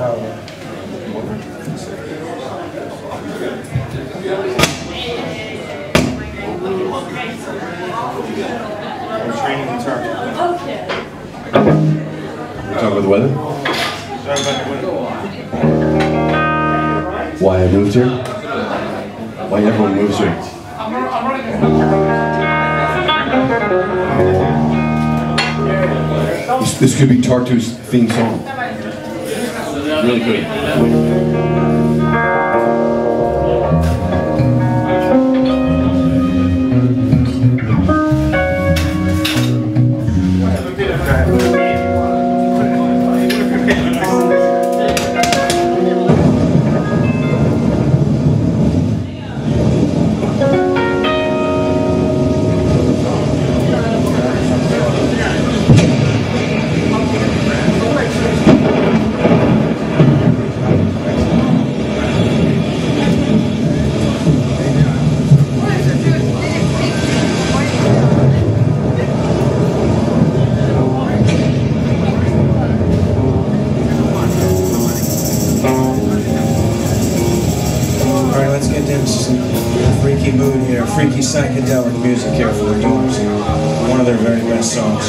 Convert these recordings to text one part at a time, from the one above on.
I'm training guitar. We talk about the weather? Sorry about the window. Why I moved here? Why everyone moves here? This, this could be Tartu's theme song. Really could. Psychedelic music here for the Doors. One of their very best songs.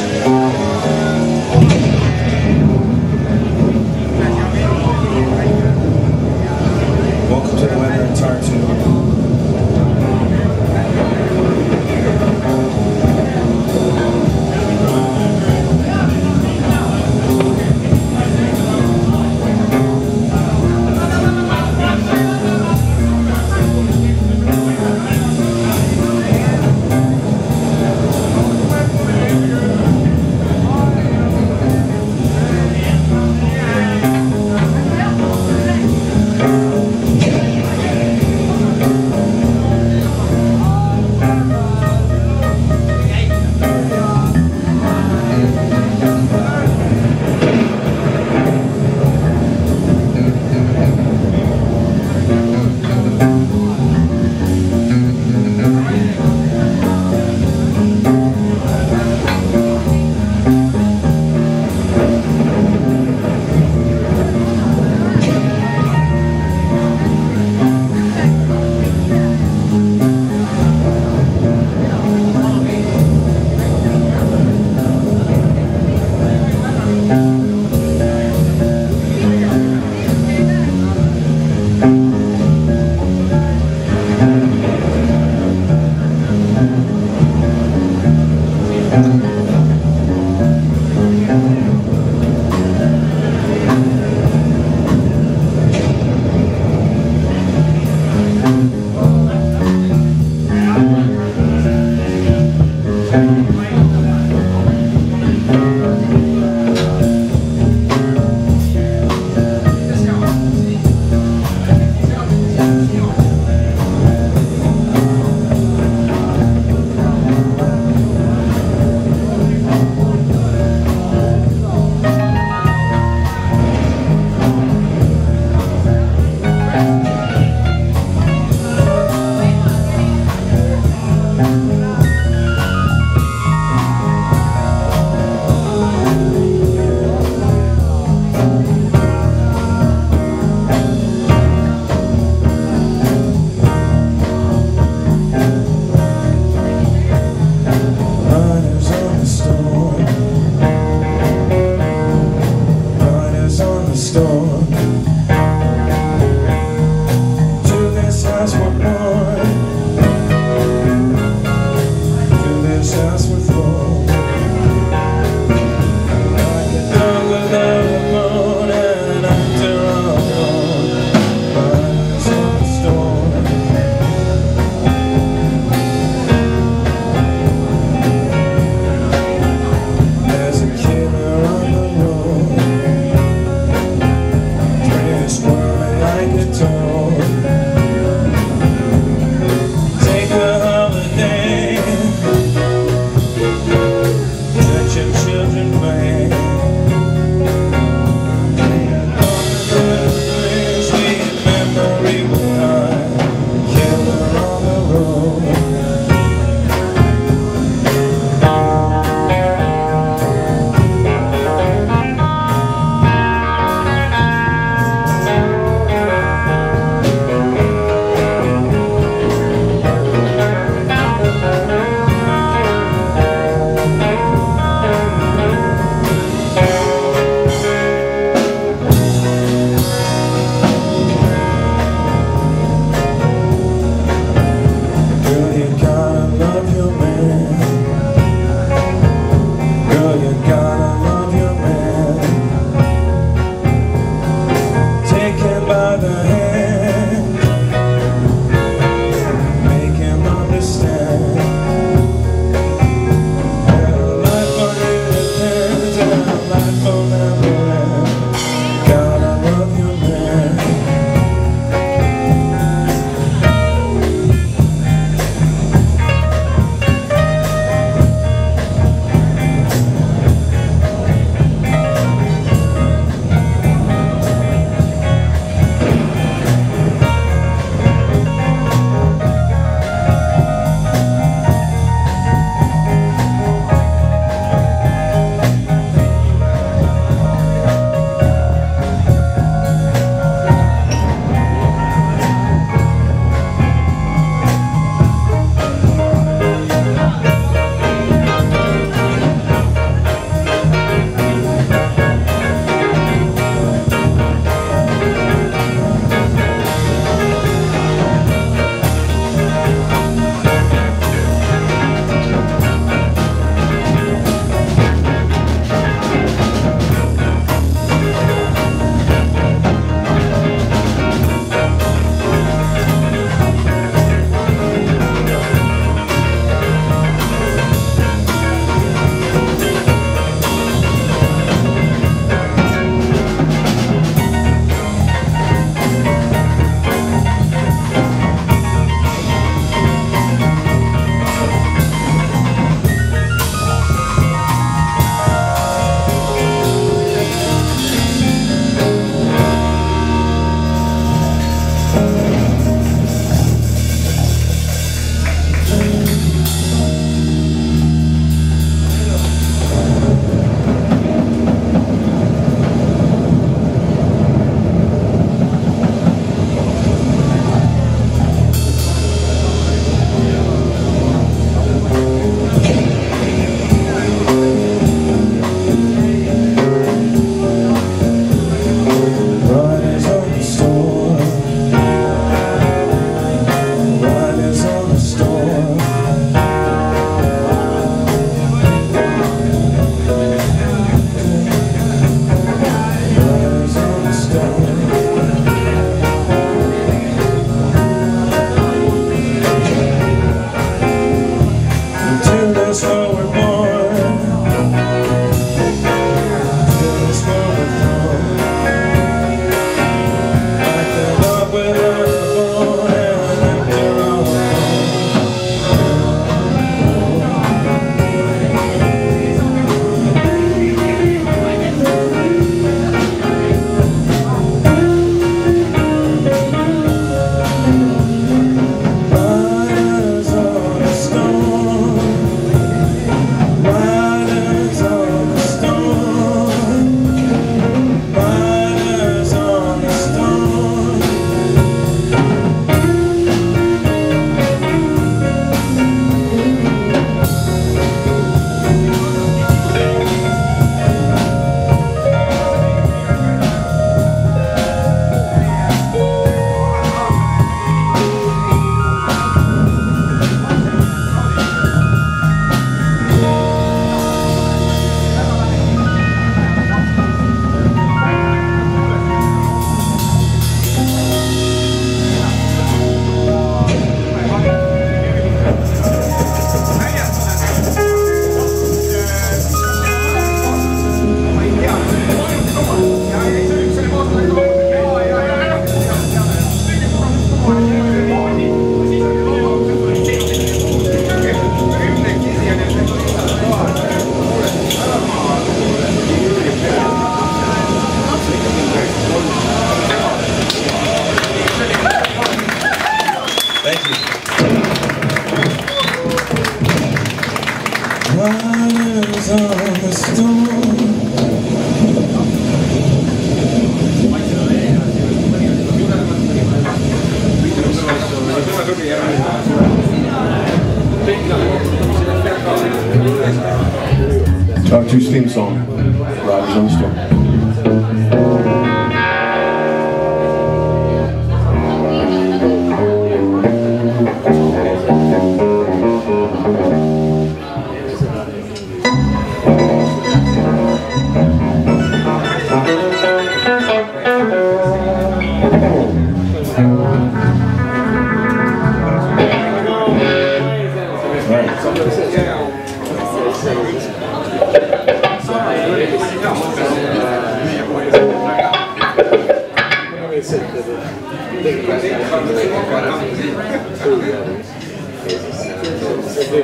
see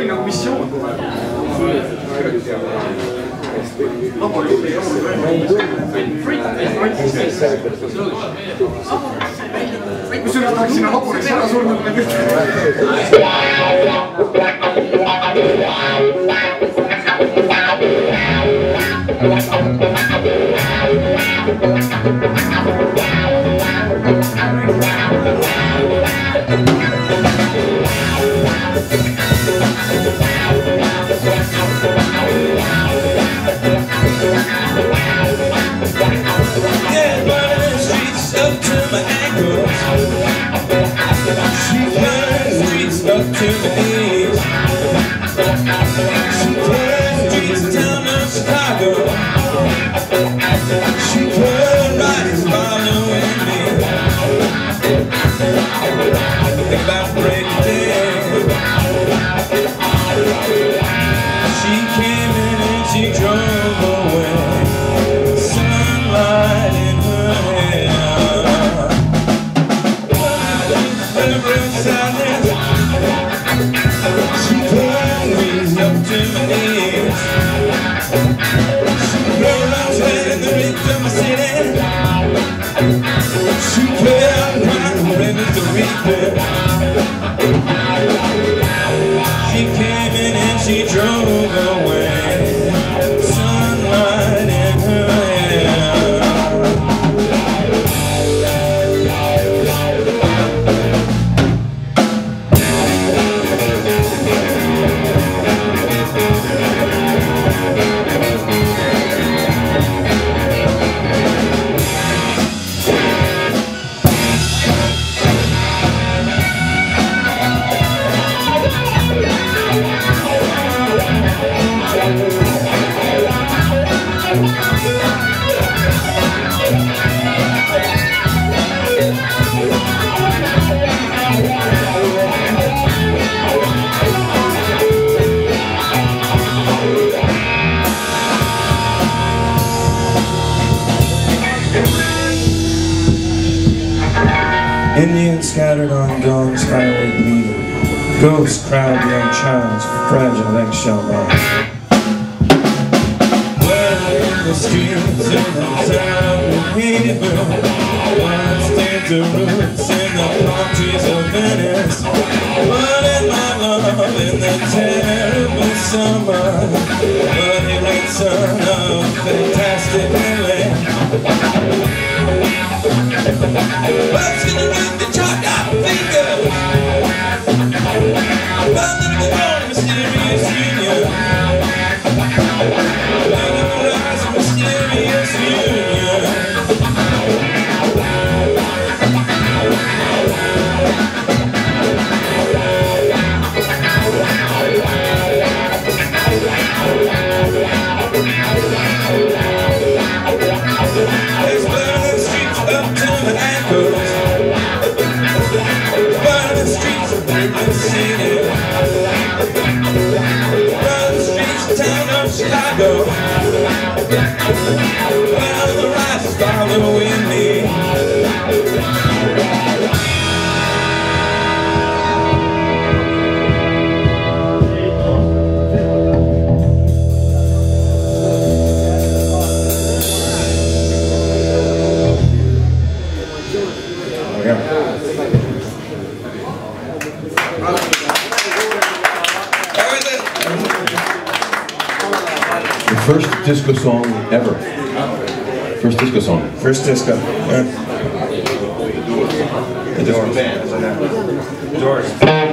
oli nagu missioon. kusjuures tahaks sinna laborisse ära surnud neid ütelda. Indians scattered on dawn's highway gleaming, ghosts crowd young child's fragile eggshell box. Well, the streets in the town of Haverhill the roots and the parties of Venice. disco song ever. First disco song. First disco. Yeah. The Doors. The Doors.